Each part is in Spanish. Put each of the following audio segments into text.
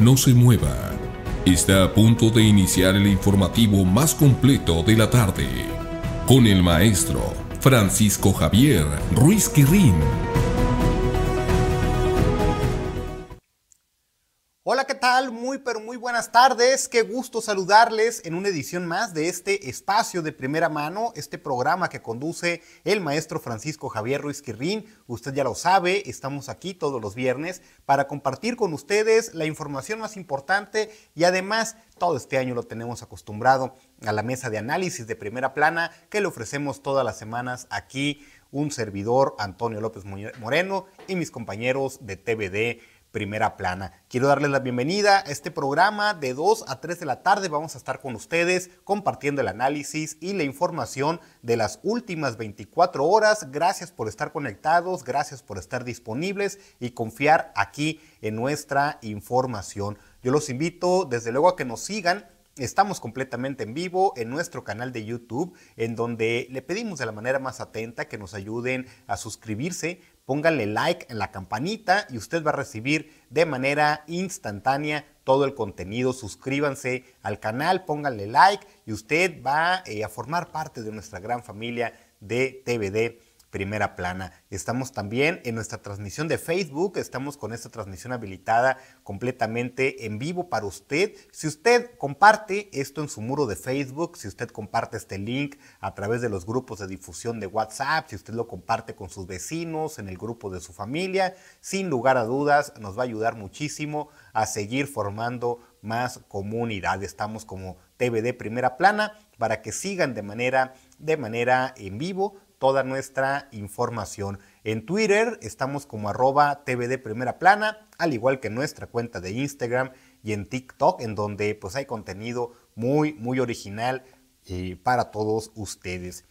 No se mueva. Está a punto de iniciar el informativo más completo de la tarde. Con el maestro Francisco Javier Ruiz Quirrín. Muy, pero muy buenas tardes. Qué gusto saludarles en una edición más de este espacio de primera mano, este programa que conduce el maestro Francisco Javier Ruiz Quirrín. Usted ya lo sabe, estamos aquí todos los viernes para compartir con ustedes la información más importante y además todo este año lo tenemos acostumbrado a la mesa de análisis de primera plana que le ofrecemos todas las semanas aquí un servidor Antonio López Moreno y mis compañeros de TVD primera plana. Quiero darles la bienvenida a este programa de 2 a 3 de la tarde. Vamos a estar con ustedes compartiendo el análisis y la información de las últimas 24 horas. Gracias por estar conectados, gracias por estar disponibles y confiar aquí en nuestra información. Yo los invito desde luego a que nos sigan Estamos completamente en vivo en nuestro canal de YouTube, en donde le pedimos de la manera más atenta que nos ayuden a suscribirse pónganle like en la campanita y usted va a recibir de manera instantánea todo el contenido. Suscríbanse al canal, pónganle like y usted va eh, a formar parte de nuestra gran familia de TVD primera plana. Estamos también en nuestra transmisión de Facebook, estamos con esta transmisión habilitada completamente en vivo para usted. Si usted comparte esto en su muro de Facebook, si usted comparte este link a través de los grupos de difusión de WhatsApp, si usted lo comparte con sus vecinos, en el grupo de su familia, sin lugar a dudas nos va a ayudar muchísimo a seguir formando más comunidad. Estamos como TVD Primera Plana para que sigan de manera, de manera en vivo toda nuestra información. En Twitter estamos como arroba TVD Primera Plana, al igual que nuestra cuenta de Instagram y en TikTok, en donde pues hay contenido muy, muy original eh, para todos ustedes.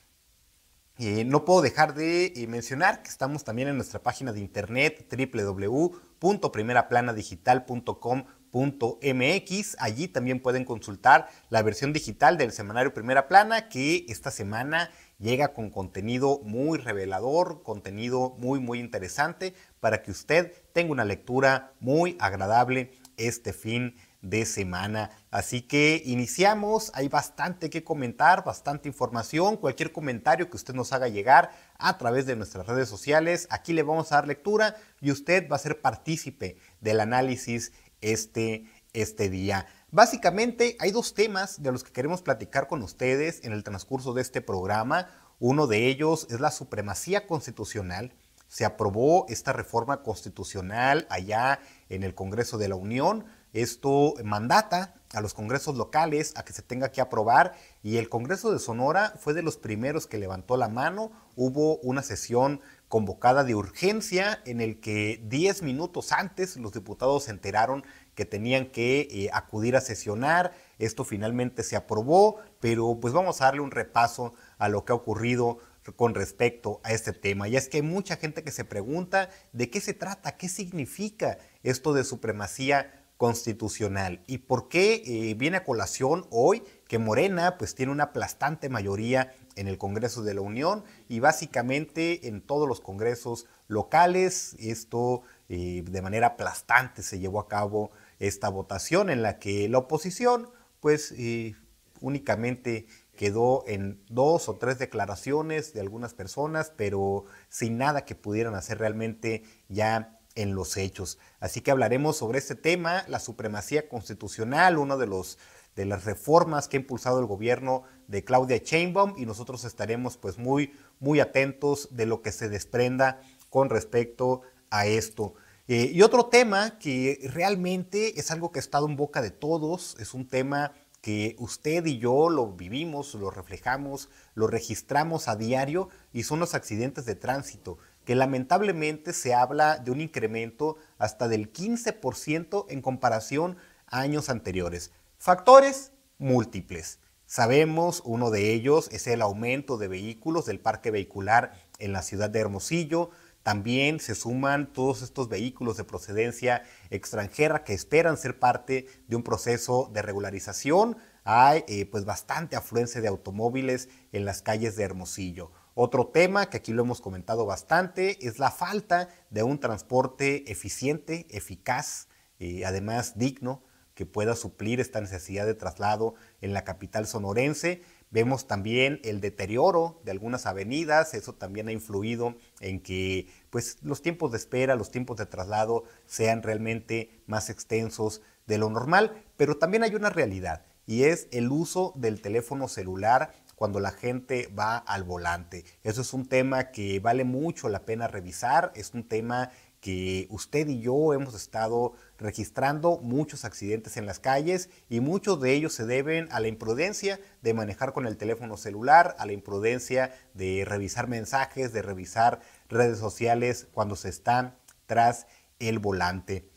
Eh, no puedo dejar de eh, mencionar que estamos también en nuestra página de internet www.primeraplanadigital.com.mx. Allí también pueden consultar la versión digital del semanario Primera Plana que esta semana llega con contenido muy revelador, contenido muy muy interesante para que usted tenga una lectura muy agradable este fin de semana. Así que iniciamos, hay bastante que comentar, bastante información, cualquier comentario que usted nos haga llegar a través de nuestras redes sociales, aquí le vamos a dar lectura y usted va a ser partícipe del análisis este, este día. Básicamente hay dos temas de los que queremos platicar con ustedes en el transcurso de este programa. Uno de ellos es la supremacía constitucional. Se aprobó esta reforma constitucional allá en el Congreso de la Unión. Esto mandata a los congresos locales a que se tenga que aprobar y el Congreso de Sonora fue de los primeros que levantó la mano. Hubo una sesión convocada de urgencia en el que 10 minutos antes los diputados se enteraron que tenían que eh, acudir a sesionar. Esto finalmente se aprobó, pero pues vamos a darle un repaso a lo que ha ocurrido con respecto a este tema. Y es que hay mucha gente que se pregunta de qué se trata, qué significa esto de supremacía constitucional y por qué eh, viene a colación hoy que Morena pues tiene una aplastante mayoría en el Congreso de la Unión y básicamente en todos los congresos locales. Esto eh, de manera aplastante se llevó a cabo esta votación en la que la oposición pues eh, únicamente quedó en dos o tres declaraciones de algunas personas, pero sin nada que pudieran hacer realmente ya en los hechos. Así que hablaremos sobre este tema, la supremacía constitucional, uno de los de las reformas que ha impulsado el gobierno de Claudia Sheinbaum y nosotros estaremos pues muy muy atentos de lo que se desprenda con respecto a esto. Eh, y otro tema que realmente es algo que ha estado en boca de todos, es un tema que usted y yo lo vivimos, lo reflejamos, lo registramos a diario y son los accidentes de tránsito, que lamentablemente se habla de un incremento hasta del 15% en comparación a años anteriores. Factores múltiples. Sabemos, uno de ellos es el aumento de vehículos del parque vehicular en la ciudad de Hermosillo, también se suman todos estos vehículos de procedencia extranjera que esperan ser parte de un proceso de regularización. Hay eh, pues bastante afluencia de automóviles en las calles de Hermosillo. Otro tema que aquí lo hemos comentado bastante es la falta de un transporte eficiente, eficaz eh, además digno, que pueda suplir esta necesidad de traslado en la capital sonorense. Vemos también el deterioro de algunas avenidas, eso también ha influido en que pues, los tiempos de espera, los tiempos de traslado sean realmente más extensos de lo normal, pero también hay una realidad y es el uso del teléfono celular cuando la gente va al volante. Eso es un tema que vale mucho la pena revisar, es un tema que usted y yo hemos estado registrando muchos accidentes en las calles y muchos de ellos se deben a la imprudencia de manejar con el teléfono celular, a la imprudencia de revisar mensajes, de revisar redes sociales cuando se están tras el volante.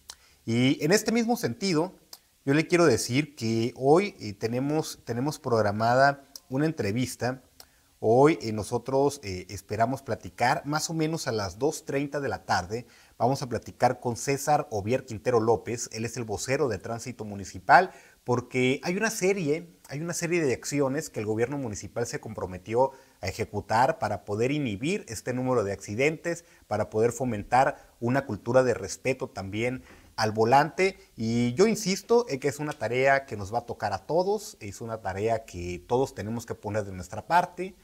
Y en este mismo sentido, yo le quiero decir que hoy eh, tenemos, tenemos programada una entrevista Hoy eh, nosotros eh, esperamos platicar más o menos a las 2.30 de la tarde. Vamos a platicar con César Ovier Quintero López. Él es el vocero de Tránsito Municipal porque hay una serie, hay una serie de acciones que el gobierno municipal se comprometió a ejecutar para poder inhibir este número de accidentes, para poder fomentar una cultura de respeto también al volante y yo insisto en que es una tarea que nos va a tocar a todos, es una tarea que todos tenemos que poner de nuestra parte.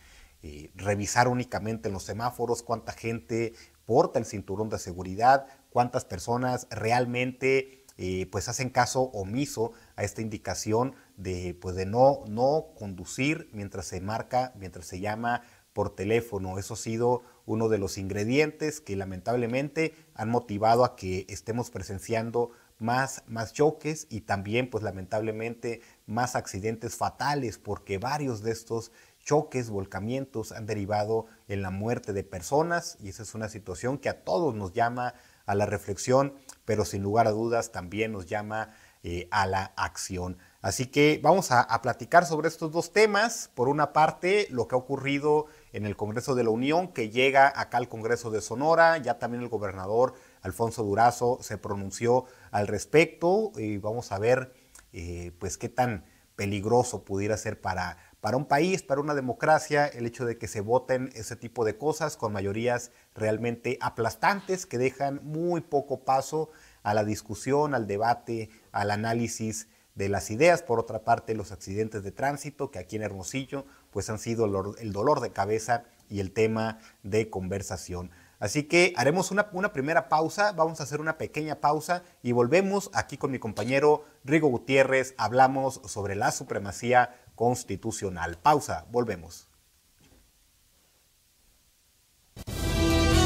Eh, revisar únicamente en los semáforos cuánta gente porta el cinturón de seguridad, cuántas personas realmente eh, pues hacen caso omiso a esta indicación de, pues de no, no conducir mientras se marca, mientras se llama por teléfono. Eso ha sido uno de los ingredientes que lamentablemente han motivado a que estemos presenciando más, más choques y también pues lamentablemente más accidentes fatales porque varios de estos choques, volcamientos han derivado en la muerte de personas y esa es una situación que a todos nos llama a la reflexión, pero sin lugar a dudas también nos llama eh, a la acción. Así que vamos a, platicar sobre estos dos temas. Por una parte, lo que ha ocurrido en el Congreso de la Unión, que llega acá al Congreso de Sonora, ya también el gobernador Alfonso Durazo se pronunció al respecto y vamos a ver eh, pues qué tan peligroso pudiera ser para para un país, para una democracia, el hecho de que se voten ese tipo de cosas con mayorías realmente aplastantes que dejan muy poco paso a la discusión, al debate, al análisis de las ideas. Por otra parte, los accidentes de tránsito, que aquí en Hermosillo pues han sido el dolor de cabeza y el tema de conversación. Así que haremos una, una, primera pausa, vamos a hacer una pequeña pausa y volvemos aquí con mi compañero Rigo Gutiérrez. Hablamos sobre la supremacía constitucional. Pausa, volvemos.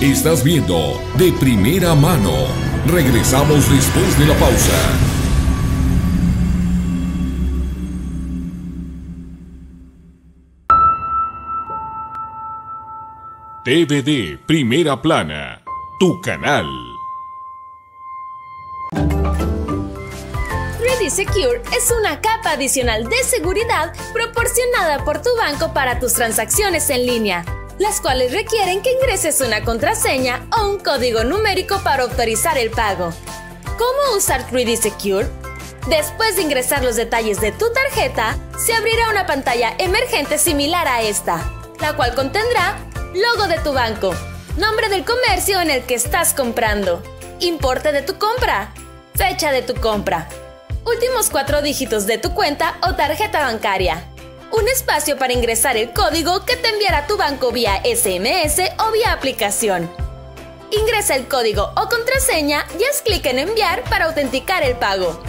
Estás viendo de primera mano. Regresamos después de la pausa. TVD Primera Plana, tu canal. Secure es una capa adicional de seguridad proporcionada por tu banco para tus transacciones en línea, las cuales requieren que ingreses una contraseña o un código numérico para autorizar el pago. ¿Cómo usar 3D Secure? Después de ingresar los detalles de tu tarjeta, se abrirá una pantalla emergente similar a esta, la cual contendrá logo de tu banco, nombre del comercio en el que estás comprando, importe de tu compra, fecha de tu compra, últimos cuatro dígitos de tu cuenta o tarjeta bancaria. Un espacio para ingresar el código que te enviará tu banco vía SMS o vía aplicación. Ingresa el código o contraseña y haz clic en enviar para autenticar el pago.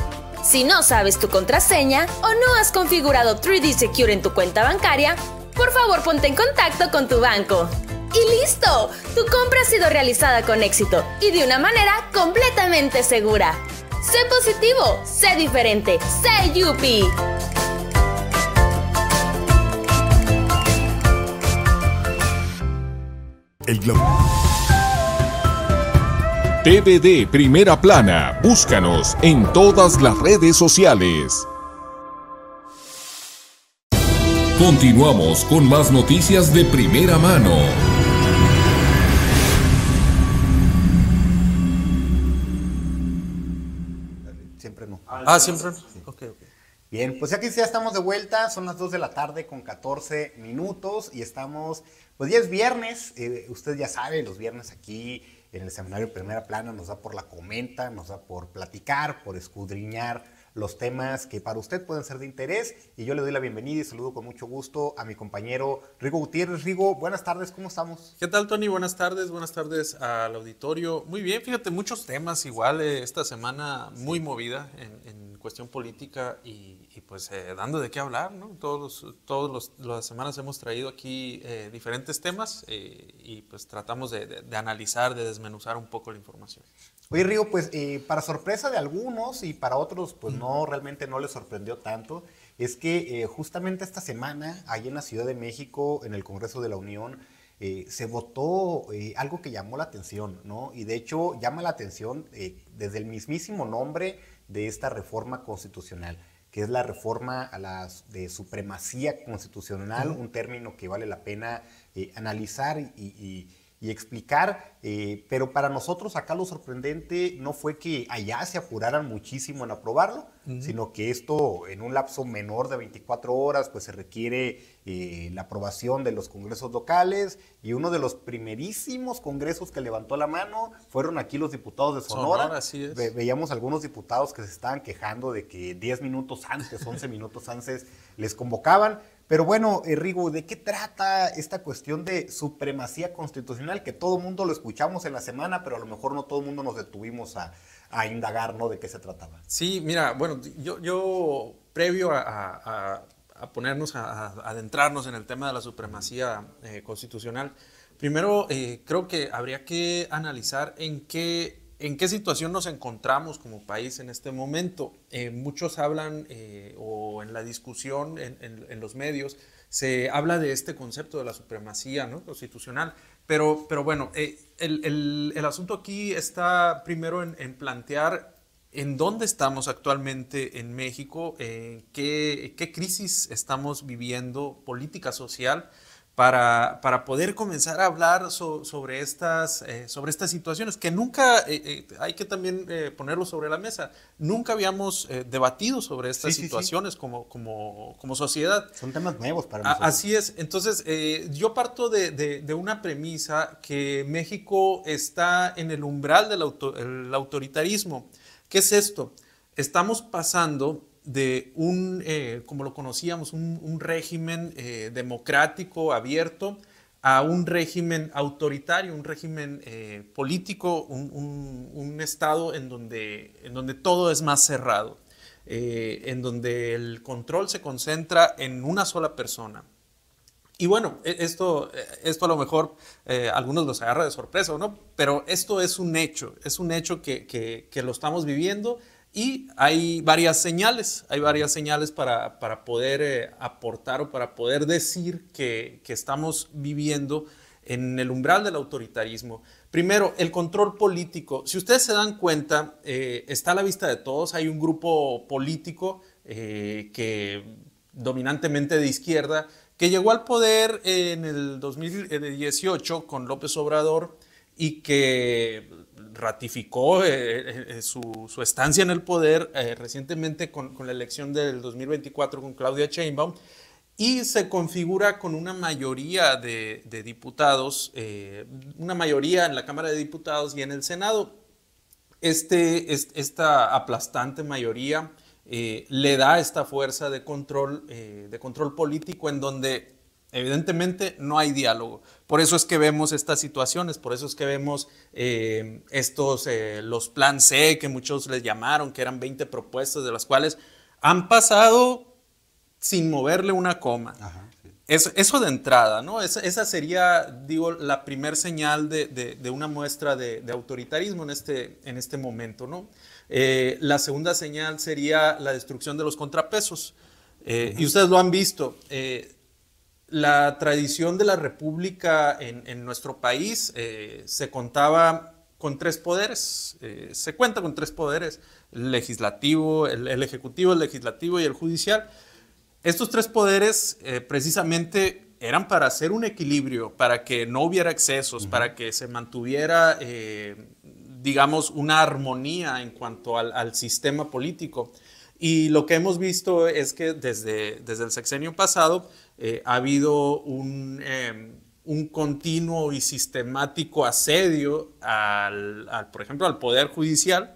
Si no sabes tu contraseña o no has configurado 3D Secure en tu cuenta bancaria, por favor ponte en contacto con tu banco. ¡Y listo! Tu compra ha sido realizada con éxito y de una manera completamente segura. Sé positivo, sé diferente, sé Yupi. El Globo. TVD Primera Plana. Búscanos en todas las redes sociales. Continuamos con más noticias de primera mano. Ah, siempre. Bien, pues aquí ya estamos de vuelta, son las 2 de la tarde con 14 minutos y estamos, pues ya es viernes, eh, usted ya sabe, los viernes aquí en el seminario Primera Plana nos da por la comenta, nos da por platicar, por escudriñar los temas que para usted pueden ser de interés. Y yo le doy la bienvenida y saludo con mucho gusto a mi compañero Rigo Gutiérrez. Rigo, buenas tardes, ¿cómo estamos? ¿Qué tal, Tony? Buenas tardes, buenas tardes al auditorio. Muy bien, fíjate, muchos temas igual eh, esta semana muy movida en, cuestión política y, pues eh, dando de qué hablar, ¿no? Todos, todos las semanas hemos traído aquí eh, diferentes temas y pues tratamos de analizar, de desmenuzar un poco la información. Oye, Río, pues eh, para sorpresa de algunos y para otros, pues no, realmente no les sorprendió tanto, es que eh, justamente esta semana, ahí en la Ciudad de México, en el Congreso de la Unión, eh, se votó algo que llamó la atención, ¿no? Y de hecho llama la atención desde el mismísimo nombre de esta reforma constitucional, que es la reforma a la de supremacía constitucional, un término que vale la pena analizar y y explicar, eh, pero para nosotros acá lo sorprendente no fue que allá se apuraran muchísimo en aprobarlo, sino que esto en un lapso menor de 24 horas, pues se requiere eh, la aprobación de los congresos locales y uno de los primerísimos congresos que levantó la mano fueron aquí los diputados de Sonora. así es. veíamos algunos diputados que se estaban quejando de que 10 minutos antes, 11 minutos antes les convocaban. Pero bueno, eh, Rigo, ¿de qué trata esta cuestión de supremacía constitucional? Que todo el mundo lo escuchamos en la semana, pero a lo mejor no todo el mundo nos detuvimos a, indagar, ¿no? De qué se trataba. Sí, mira, bueno, yo, yo previo a, ponernos, a, adentrarnos en el tema de la supremacía eh, constitucional, primero eh, creo que habría que analizar en qué ¿En qué situación nos encontramos como país en este momento? Eh, muchos hablan, eh, o en la discusión en, los medios, se habla de este concepto de la supremacía constitucional, pero, pero bueno, eh, el, asunto aquí está primero en, plantear en dónde estamos actualmente en México, qué, qué crisis estamos viviendo, política social, para, para, poder comenzar a hablar sobre, estas, eh, sobre estas situaciones, que nunca, eh, eh, hay que también ponerlo sobre la mesa, nunca habíamos debatido sobre estas situaciones Como, como, como, sociedad. Son temas nuevos para nosotros. Así es, entonces yo parto de, de, una premisa que México está en el umbral del autoritarismo. ¿Qué es esto? Estamos pasando de un, eh, como lo conocíamos, un, régimen eh, democrático, abierto, a un régimen autoritario, un régimen eh, político, un, Estado en donde, en donde todo es más cerrado, en donde el control se concentra en una sola persona. Y bueno, e, esto, esto a lo mejor algunos los agarra de sorpresa, ¿no? Pero esto es un hecho, es un hecho que, que lo estamos viviendo y hay varias señales, hay varias señales para, poder eh, aportar o para poder decir que, estamos viviendo en el umbral del autoritarismo. Primero, el control político. Si ustedes se dan cuenta, eh, está a la vista de todos, hay un grupo político eh, que dominantemente de izquierda, que llegó al poder en el 2018 con López Obrador y que ratificó eh, eh, su, estancia en el poder eh, recientemente con, la elección del 2024 con Claudia Sheinbaum y se configura con una mayoría de, diputados, una mayoría en la Cámara de Diputados y en el Senado. Este, esta aplastante mayoría le da esta fuerza de control, de control político en donde Evidentemente no hay diálogo. Por eso es que vemos estas situaciones, por eso es que vemos eh, estos, eh, los plan C que muchos les llamaron, que eran 20 propuestas, de las cuales han pasado sin moverle una coma. eso de entrada, ¿no? Esa, sería, digo, la primer señal de, una muestra de, autoritarismo en este, en este momento, ¿no? Eh, la segunda señal sería la destrucción de los contrapesos. Y ustedes lo han visto la tradición de la república en, nuestro país eh, se contaba con tres poderes, eh, se cuenta con tres poderes, el legislativo, el, ejecutivo, el legislativo y el judicial. Estos tres poderes eh, precisamente eran para hacer un equilibrio, para que no hubiera excesos, para que se mantuviera, digamos, una armonía en cuanto al, al sistema político. Y lo que hemos visto es que desde, desde el sexenio pasado eh, ha habido un, em, un continuo y sistemático asedio al, por ejemplo, al Poder Judicial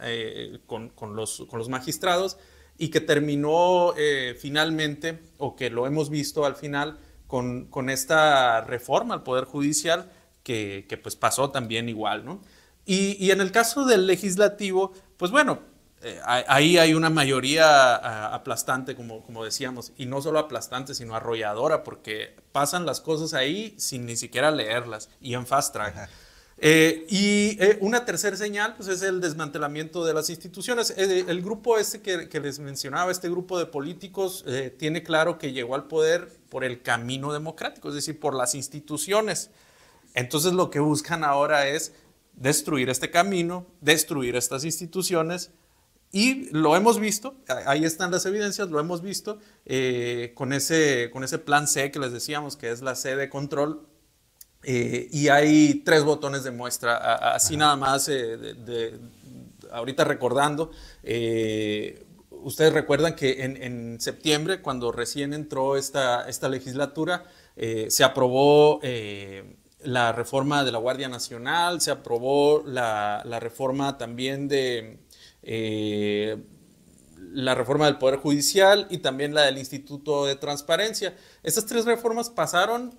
eh, con, los, con, los, magistrados y que terminó eh, finalmente, o que lo hemos visto al final, con, con esta reforma al Poder Judicial que, que, pues pasó también igual, ¿no? Y, y en el caso del legislativo, pues bueno, eh, ahí hay una mayoría aplastante, como, como decíamos, y no solo aplastante, sino arrolladora, porque pasan las cosas ahí sin ni siquiera leerlas y en fast track. Eh, y eh, una tercera señal pues, es el desmantelamiento de las instituciones. el grupo este que, que, les mencionaba, este grupo de políticos, tiene claro que llegó al poder por el camino democrático, es decir, por las instituciones. Entonces lo que buscan ahora es destruir este camino, destruir estas instituciones, y lo hemos visto, ahí están las evidencias, lo hemos visto eh, con, ese, con ese plan C que les decíamos, que es la C de control. Eh, y hay tres botones de muestra, así nada más, eh, de, ahorita recordando. ustedes recuerdan que en, en, septiembre, cuando recién entró esta, esta legislatura, se aprobó la reforma de la Guardia Nacional, se aprobó la, la reforma también de eh, la reforma del Poder Judicial y también la del Instituto de Transparencia. Estas tres reformas pasaron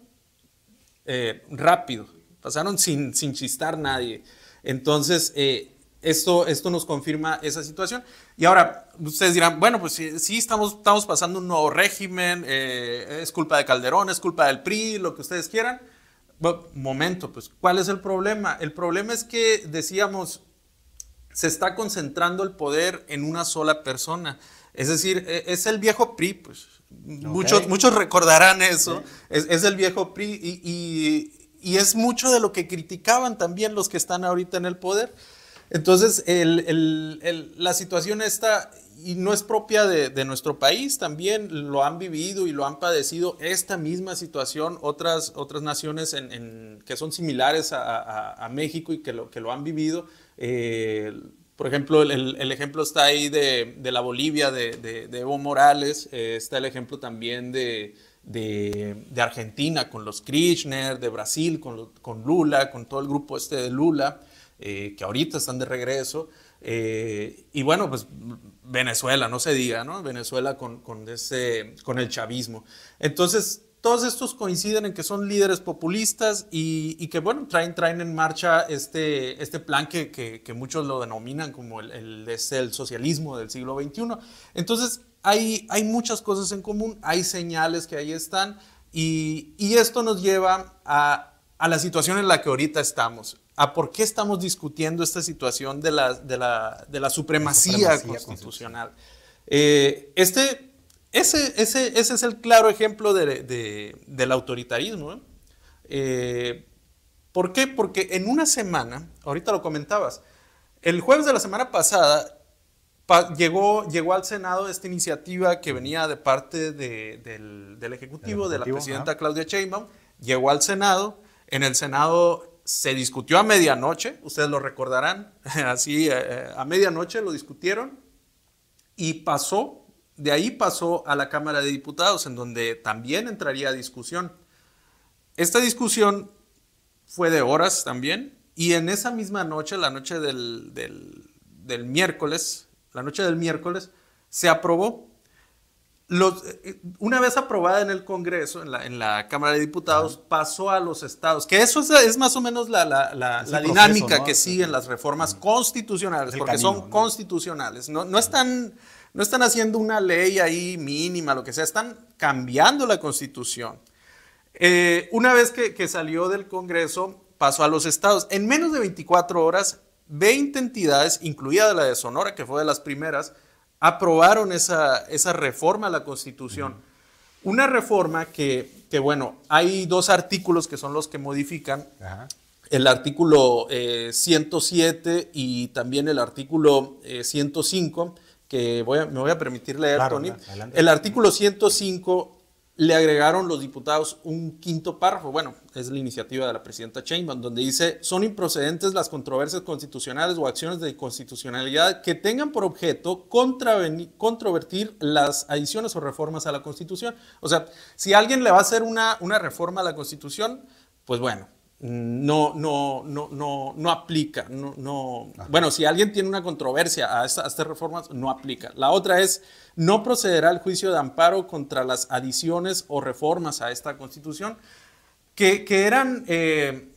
eh, rápido, pasaron sin, sin chistar nadie. Entonces, eh, esto, esto nos confirma esa situación. Y ahora, ustedes dirán, bueno, pues sí, estamos, estamos pasando un nuevo régimen, es culpa de Calderón, es culpa del PRI, lo que ustedes quieran. momento, pues, ¿cuál es el problema? El problema es que decíamos, se está concentrando el poder en una sola persona. Es decir, e, es el viejo PRI, pues. Muchos, muchos recordarán eso. Es, el viejo PRI y, es mucho de lo que criticaban también los que están ahorita en el poder. Entonces, la situación está, y no es propia de, nuestro país, también lo han vivido y lo han padecido esta misma situación otras, otras naciones en, que son similares a, México y que lo, que lo han vivido eh, por ejemplo, el, ejemplo está ahí de, la Bolivia, de, Evo Morales, eh, está el ejemplo también de, Argentina con los Kirchner, de Brasil con, con, Lula, con todo el grupo este de Lula, eh, que ahorita están de regreso. y bueno, pues Venezuela, no se diga, ¿no? Venezuela con, con, ese, con el chavismo. Entonces, todos estos coinciden en que son líderes populistas y, que, bueno, traen, traen en marcha este, este plan que, que, muchos lo denominan como el, el, es el socialismo del siglo XXI. Entonces, hay, hay muchas cosas en común, hay señales que ahí están y, y esto nos lleva a, a, la situación en la que ahorita estamos. A por qué estamos discutiendo esta situación de la, de la, de la supremacía, constitucional. Eh, este ese, ese, ese, es el claro ejemplo de, del autoritarismo. Eh, ¿Por qué? Porque en una semana, ahorita lo comentabas, el jueves de la semana pasada llegó, llegó al Senado esta iniciativa que venía de parte del, del, ejecutivo, de la presidenta Claudia Sheinbaum, llegó al Senado, en el Senado se discutió a medianoche, ustedes lo recordarán, así eh, a medianoche lo discutieron y pasó de ahí pasó a la Cámara de Diputados, en donde también entraría a discusión. Esta discusión fue de horas también, y en esa misma noche, la noche del, miércoles, la noche del miércoles, se aprobó. Eh, una vez aprobada en el Congreso, en la, Cámara de Diputados, pasó a los estados, que eso es, más o menos la, dinámica que siguen las reformas constitucionales, porque son constitucionales, no, no están no están haciendo una ley ahí mínima, lo que sea, están cambiando la constitución. Eh, una vez que, salió del Congreso, pasó a los estados. En menos de 24 horas, 20 entidades, incluida la de Sonora, que fue de las primeras, aprobaron esa, esa reforma a la Constitución. Una reforma que, que, bueno, hay dos artículos que son los que modifican. El artículo 107 eh, y también el artículo 105 eh, que voy me voy a permitir leer, Tony. el artículo 105 le agregaron los diputados un quinto párrafo, bueno, es la iniciativa de la presidenta Sheinbaum, donde dice, son improcedentes las controversias constitucionales o acciones de constitucionalidad que tengan por objeto controvertir las adiciones o reformas a la Constitución. O sea, si alguien le va a hacer una, una reforma a la Constitución, pues bueno, no, no, no, no, no aplica. No, no. Bueno, si alguien tiene una controversia a, estas reformas, no aplica. La otra es, no procederá el juicio de amparo contra las adiciones o reformas a esta constitución, que, eran, eh,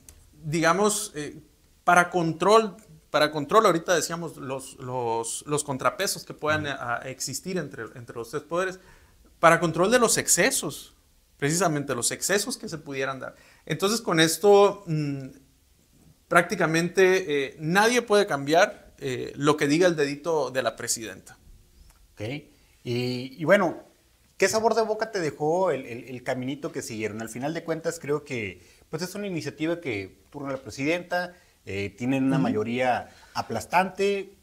digamos, eh, para control, para control, ahorita decíamos los, los, contrapesos que puedan eh, existir entre, entre los tres poderes, para control de los excesos, precisamente los excesos que se pudieran dar. Entonces con esto mm, prácticamente eh, nadie puede cambiar eh, lo que diga el dedito de la presidenta. Ok. Y, bueno, ¿qué sabor de boca te dejó el, caminito que siguieron? Al final de cuentas creo que pues es una iniciativa que turna la presidenta, eh, tienen una mayoría aplastante,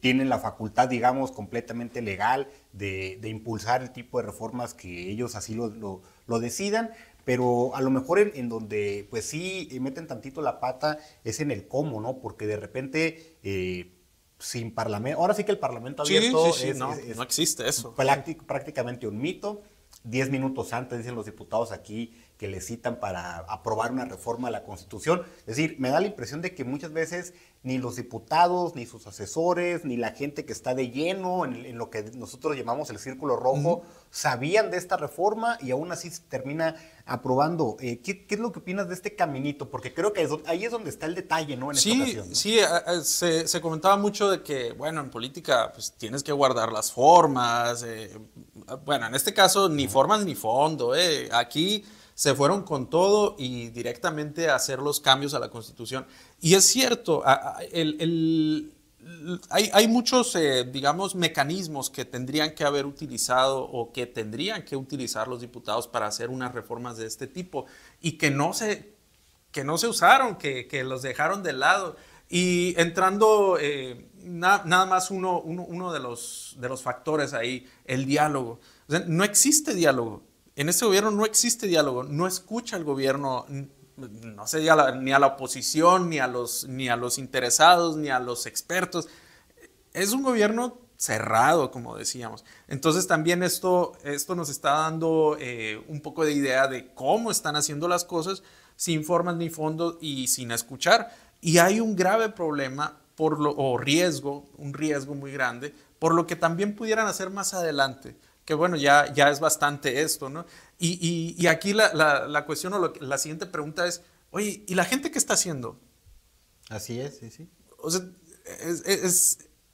tienen la facultad, digamos, completamente legal de, impulsar el tipo de reformas que ellos así lo, lo decidan, pero a lo mejor en, donde pues sí meten tantito la pata es en el cómo, ¿no? Porque de repente eh, sin parlamento, ahora sí que el parlamento abierto sí, sí, no, no, existe eso. prácticamente un mito. Diez minutos antes dicen los diputados aquí que le citan para aprobar una reforma a la Constitución. Es decir, me da la impresión de que muchas veces ni los diputados, ni sus asesores, ni la gente que está de lleno en, lo que nosotros llamamos el círculo rojo, sabían de esta reforma y aún así se termina aprobando. Eh, ¿qué, es lo que opinas de este caminito? Porque creo que ahí es donde está el detalle, ¿no? En sí, esta ocasión, sí, se, se, comentaba mucho de que, bueno, en política pues tienes que guardar las formas. Eh, bueno, en este caso ni formas ni fondo. Eh. Aquí se fueron con todo y directamente a hacer los cambios a la Constitución. Y es cierto, hay, muchos, eh, digamos, mecanismos que tendrían que haber utilizado o que tendrían que utilizar los diputados para hacer unas reformas de este tipo y que no se, que no se usaron, que, los dejaron de lado. Y entrando eh, nada más uno, uno, de, los, de los factores ahí, el diálogo. no existe diálogo. En este gobierno no existe diálogo, no escucha el gobierno, no sé, ni a la oposición, ni a, los, ni a los interesados, ni a los expertos. Es un gobierno cerrado, como decíamos. Entonces también esto, esto nos está dando eh, un poco de idea de cómo están haciendo las cosas sin formas ni fondos y sin escuchar. Y hay un grave problema por lo, o riesgo, un riesgo muy grande, por lo que también pudieran hacer más adelante que bueno, ya, ya es bastante esto, ¿no? Y, aquí la, cuestión o la siguiente pregunta es, oye, ¿y la gente qué está haciendo? Así es, sí, sí. O sea,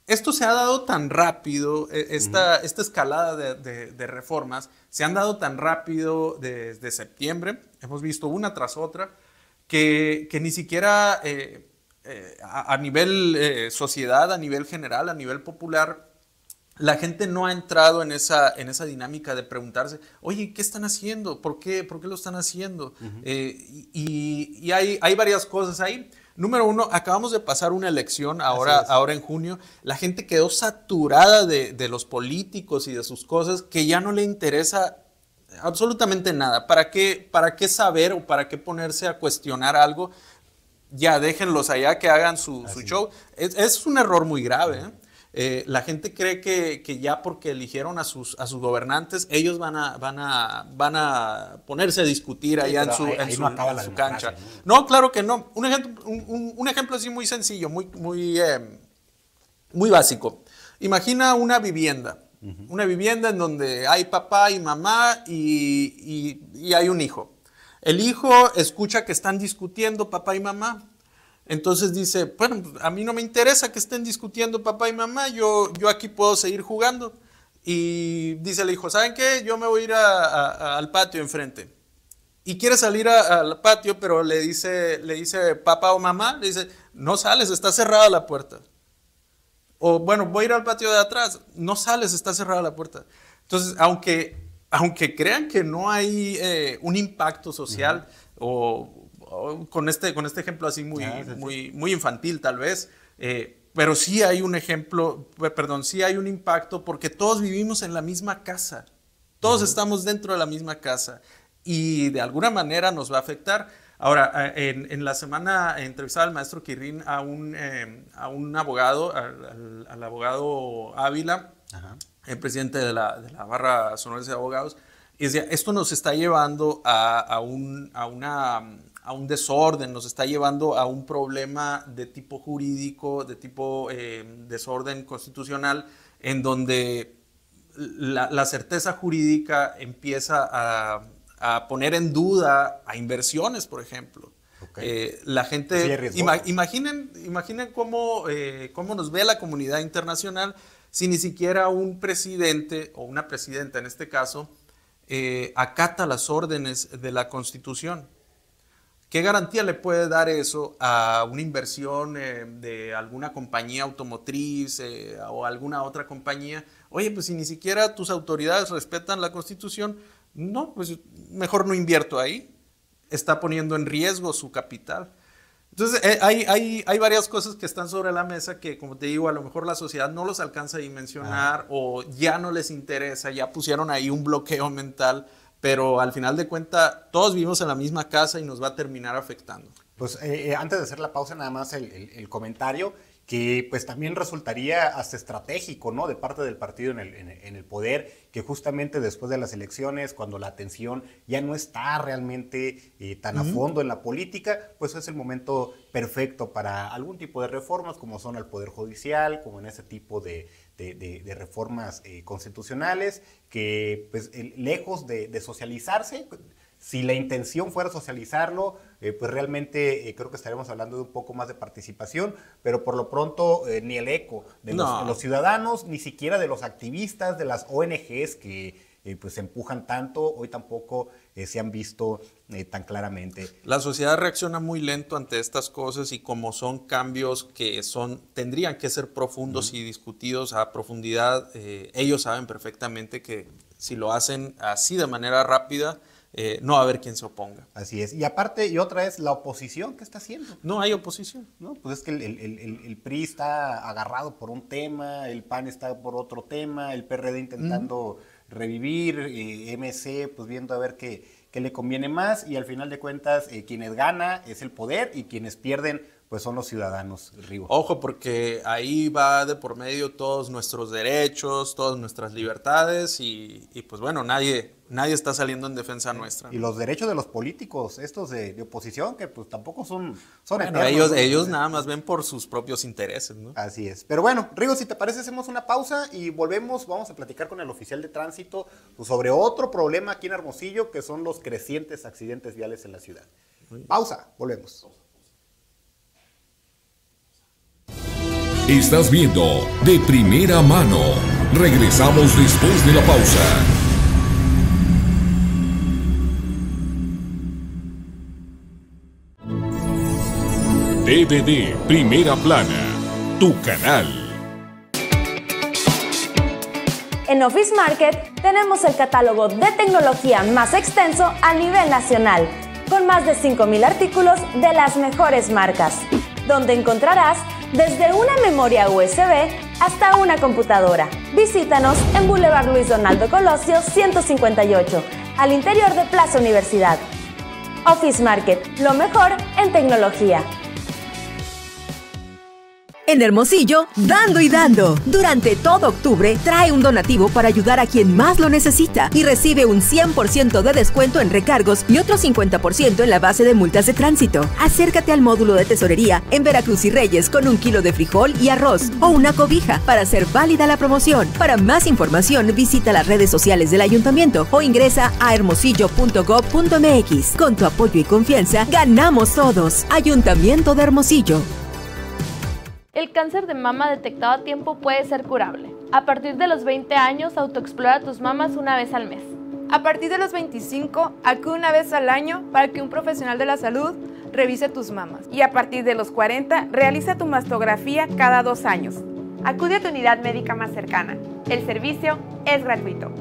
esto se ha dado tan rápido, e, esta, esta escalada de, reformas, se han dado tan rápido desde septiembre, hemos visto una tras otra, que, ni siquiera eh, eh, a, nivel eh, sociedad, a nivel general, a nivel popular, la gente no ha entrado en esa, en esa dinámica de preguntarse, oye, ¿qué están haciendo? ¿Por qué, ¿Por qué lo están haciendo? Eh, y, hay, hay, varias cosas ahí. Número uno, acabamos de pasar una elección ahora, ahora en junio. La gente quedó saturada de, de, los políticos y de sus cosas que ya no le interesa absolutamente nada. ¿Para qué, para qué saber o para qué ponerse a cuestionar algo? Ya déjenlos allá que hagan su, su show. Es, es, un error muy grave. ¿eh? Eh, la gente cree que, ya porque eligieron a sus, a sus gobernantes, ellos van a, van a, van a ponerse a discutir allá en su, cancha. ¿no? claro que no. Un ejemplo, un, ejemplo así muy sencillo, muy, muy, eh, muy básico. Imagina una vivienda. Una vivienda en donde hay papá y mamá y, y hay un hijo. El hijo escucha que están discutiendo papá y mamá entonces dice, bueno, a mí no me interesa que estén discutiendo papá y mamá, yo, yo aquí puedo seguir jugando. Y dice el hijo, ¿saben qué? Yo me voy a ir al patio enfrente. Y quiere salir al patio, pero le dice, le dice papá o mamá, le dice, no sales, está cerrada la puerta. O bueno, voy a ir al patio de atrás, no sales, está cerrada la puerta. Entonces, aunque, aunque crean que no hay eh, un impacto social o con este, con este ejemplo así muy, ah, muy, muy infantil tal vez, eh, pero sí hay un ejemplo, perdón, sí hay un impacto porque todos vivimos en la misma casa. Todos estamos dentro de la misma casa y de alguna manera nos va a afectar. Ahora, eh, en, la semana entrevistaba al maestro Quirrín a un, eh, a un abogado, al, abogado Ávila, el presidente de la, de la barra sonorense de abogados, y decía, esto nos está llevando a, a, un, a, una, a un desorden, nos está llevando a un problema de tipo jurídico, de tipo eh, desorden constitucional, en donde la, la certeza jurídica empieza a a poner en duda a inversiones, por ejemplo. Eh, la gente, imaginen, imaginen cómo, eh, cómo nos ve la comunidad internacional si ni siquiera un presidente o una presidenta en este caso eh, acata las órdenes de la Constitución. ¿Qué garantía le puede dar eso a una inversión de alguna compañía automotriz o alguna otra compañía? Oye, pues si ni siquiera tus autoridades respetan la Constitución, no, pues mejor no invierto ahí. Está poniendo en riesgo su capital. Entonces, eh, hay, hay, varias cosas que están sobre la mesa que, como te digo, a lo mejor la sociedad no los alcanza a dimensionar o ya no les interesa, ya pusieron ahí un bloqueo mental, pero al final de cuentas todos vivimos en la misma casa y nos va a terminar afectando. Pues eh, eh, antes de hacer la pausa, nada más el comentario que pues también resultaría hasta estratégico, ¿no? De parte del partido en el, en, el, poder, que justamente después de las elecciones, cuando la atención ya no está realmente eh, tan a fondo en la política, pues es el momento perfecto para algún tipo de reformas, como son el Poder Judicial, como en ese tipo de, de, reformas eh, constitucionales, que pues lejos de socializarse, si la intención fuera socializarlo, eh, pues realmente eh, creo que estaremos hablando de un poco más de participación, pero por lo pronto eh, ni el eco de los, ciudadanos, ni siquiera de los activistas, de las ONGs que pues empujan tanto, hoy tampoco se han visto tan claramente. La sociedad reacciona muy lento ante estas cosas y como son cambios que son, tendrían que ser profundos y discutidos a profundidad, ellos saben perfectamente que si lo hacen así de manera rápida, eh, no va a haber quien se oponga. Así es. Y aparte, y otra es la oposición que está haciendo. No hay oposición. No, pues es que el, PRI está agarrado por un tema, el PAN está por otro tema, el PRD intentando revivir, eh, MC pues viendo a ver qué, qué, le conviene más. Y al final de cuentas eh, quienes gana es el poder y quienes pierden pues son los ciudadanos, Rigo. Ojo, porque ahí va de por medio todos nuestros derechos, todas nuestras libertades y, pues bueno, nadie, nadie está saliendo en defensa nuestra. Y los derechos de los políticos, estos de, oposición, que pues tampoco son, son Ellos, ellos nada más ven por sus propios intereses, ¿no? Así es. Pero bueno, Rigo, si te parece, hacemos una pausa y volvemos, vamos a platicar con el oficial de tránsito sobre otro problema aquí en Hermosillo, que son los crecientes accidentes viales en la ciudad. Pausa, volvemos. Estás viendo de primera mano. Regresamos después de la pausa. DVD Primera Plana, tu canal. En Office Market tenemos el catálogo de tecnología más extenso a nivel nacional, con más de 5.000 artículos de las mejores marcas, donde encontrarás desde una memoria USB hasta una computadora. Visítanos en Boulevard Luis Donaldo Colosio 158, al interior de Plaza Universidad. Office Market, lo mejor en tecnología. En Hermosillo, dando y dando. Durante todo octubre, trae un donativo para ayudar a quien más lo necesita y recibe un 100% de descuento en recargos y otro 50% en la base de multas de tránsito. Acércate al módulo de tesorería en Veracruz y Reyes con un kilo de frijol y arroz o una cobija para hacer válida la promoción. Para más información, visita las redes sociales del ayuntamiento o ingresa a hermosillo.gov.mx. Con tu apoyo y confianza, ganamos todos. Ayuntamiento de Hermosillo. El cáncer de mama detectado a tiempo puede ser curable. A partir de los 20 años, autoexplora tus mamas una vez al mes. A partir de los 25, acude una vez al año para que un profesional de la salud revise tus mamas. Y a partir de los 40, realiza tu mastografía cada dos años. Acude a tu unidad médica más cercana. El servicio es gratuito.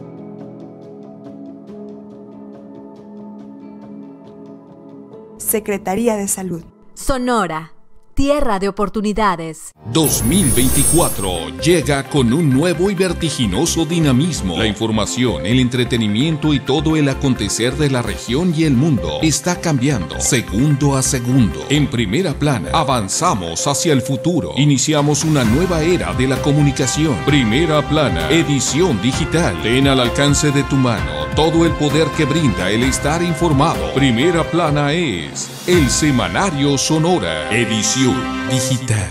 Secretaría de Salud. Sonora tierra de oportunidades. 2024 llega con un nuevo y vertiginoso dinamismo. La información, el entretenimiento y todo el acontecer de la región y el mundo está cambiando segundo a segundo. En primera plana, avanzamos hacia el futuro. Iniciamos una nueva era de la comunicación. Primera plana, edición digital. Ten al alcance de tu mano todo el poder que brinda el estar informado. Primera plana es el Semanario Sonora, edición digital.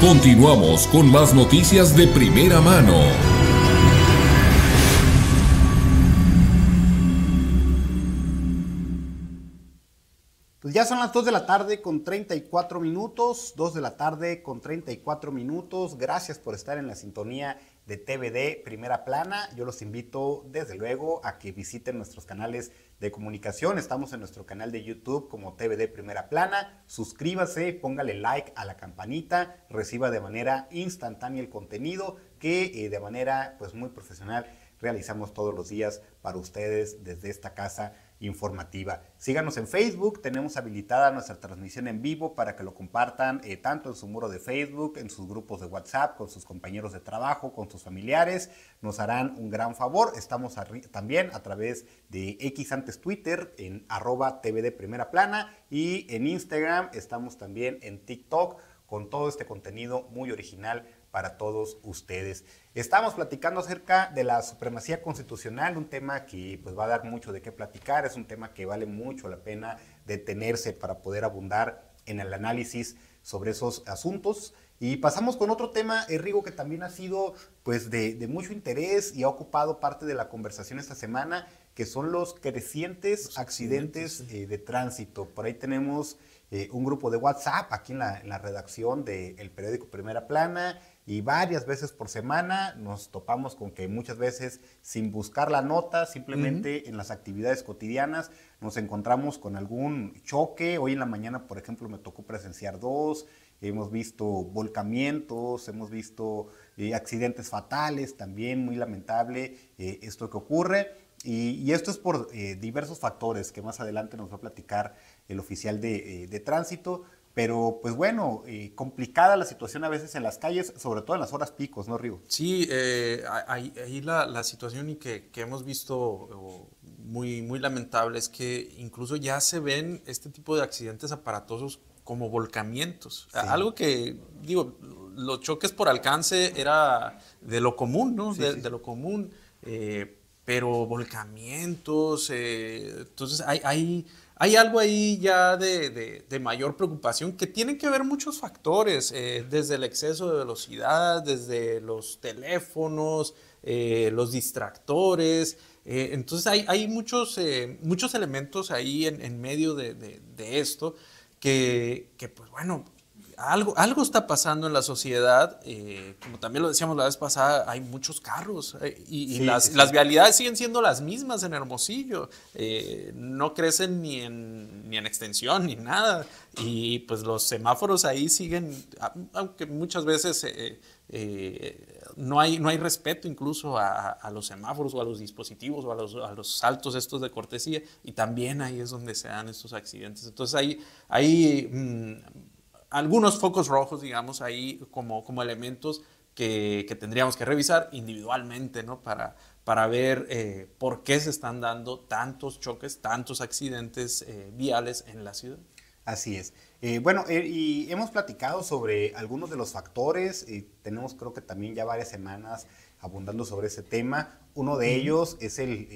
Continuamos con más noticias de primera mano. Pues ya son las 2 de la tarde con 34 minutos, 2 de la tarde con 34 minutos. Gracias por estar en la sintonía de TVD Primera Plana. Yo los invito desde luego a que visiten nuestros canales de comunicación. Estamos en nuestro canal de YouTube como TVD Primera Plana. Suscríbase, póngale like a la campanita, reciba de manera instantánea el contenido que eh, de manera pues muy profesional realizamos todos los días para ustedes desde esta casa informativa. Síganos en Facebook, tenemos habilitada nuestra transmisión en vivo para que lo compartan eh, tanto en su muro de Facebook, en sus grupos de WhatsApp, con sus compañeros de trabajo, con sus familiares. Nos harán un gran favor. Estamos también a través de X antes Twitter en arroba TV de primera plana y en Instagram estamos también en TikTok con todo este contenido muy original para todos ustedes. Estamos platicando acerca de la supremacía constitucional, un tema que pues, va a dar mucho de qué platicar, es un tema que vale mucho la pena detenerse para poder abundar en el análisis sobre esos asuntos. Y pasamos con otro tema, Enrico, que también ha sido pues, de, mucho interés y ha ocupado parte de la conversación esta semana, que son los crecientes accidentes, eh, de tránsito. Por ahí tenemos eh, un grupo de WhatsApp aquí en la, en la redacción del periódico Primera Plana y varias veces por semana nos topamos con que muchas veces sin buscar la nota, simplemente en las actividades cotidianas nos encontramos con algún choque. Hoy en la mañana, por ejemplo, me tocó presenciar dos. Hemos visto volcamientos, hemos visto eh, accidentes fatales, también muy lamentable eh, esto que ocurre. Y, esto es por eh, diversos factores que más adelante nos va a platicar el oficial de, de tránsito. Pero pues bueno, eh, complicada la situación a veces en las calles, sobre todo en las horas picos, ¿no, Río? Sí, eh, ahí, la, situación y que, hemos visto muy, muy lamentable es que incluso ya se ven este tipo de accidentes aparatosos como volcamientos. Algo que, digo, los choques por alcance era de lo común, ¿no? de, lo común, eh, pero volcamientos, entonces hay... hay hay algo ahí ya de, mayor preocupación que tienen que ver muchos factores, eh, desde el exceso de velocidad, desde los teléfonos, eh, los distractores. Eh, entonces hay, hay muchos, muchos elementos ahí en, medio de, esto que, que, pues bueno, algo, algo está pasando en la sociedad, eh, como también lo decíamos la vez pasada, hay muchos carros eh, y, las, vialidades siguen siendo las mismas en Hermosillo, eh, no crecen ni en, ni en extensión ni nada y pues los semáforos ahí siguen, aunque muchas veces no, hay, no hay respeto incluso a, los semáforos o a los dispositivos o a los, a los, saltos estos de cortesía y también ahí es donde se dan estos accidentes. Entonces hay, hay mm, algunos focos rojos, digamos, ahí como, como elementos que, tendríamos que revisar individualmente, ¿no? Para, para ver eh, por qué se están dando tantos choques, tantos accidentes eh, viales en la ciudad. Así es. Eh, bueno, y hemos platicado sobre algunos de los factores, y tenemos creo que también ya varias semanas abundando sobre ese tema. Uno de ellos es el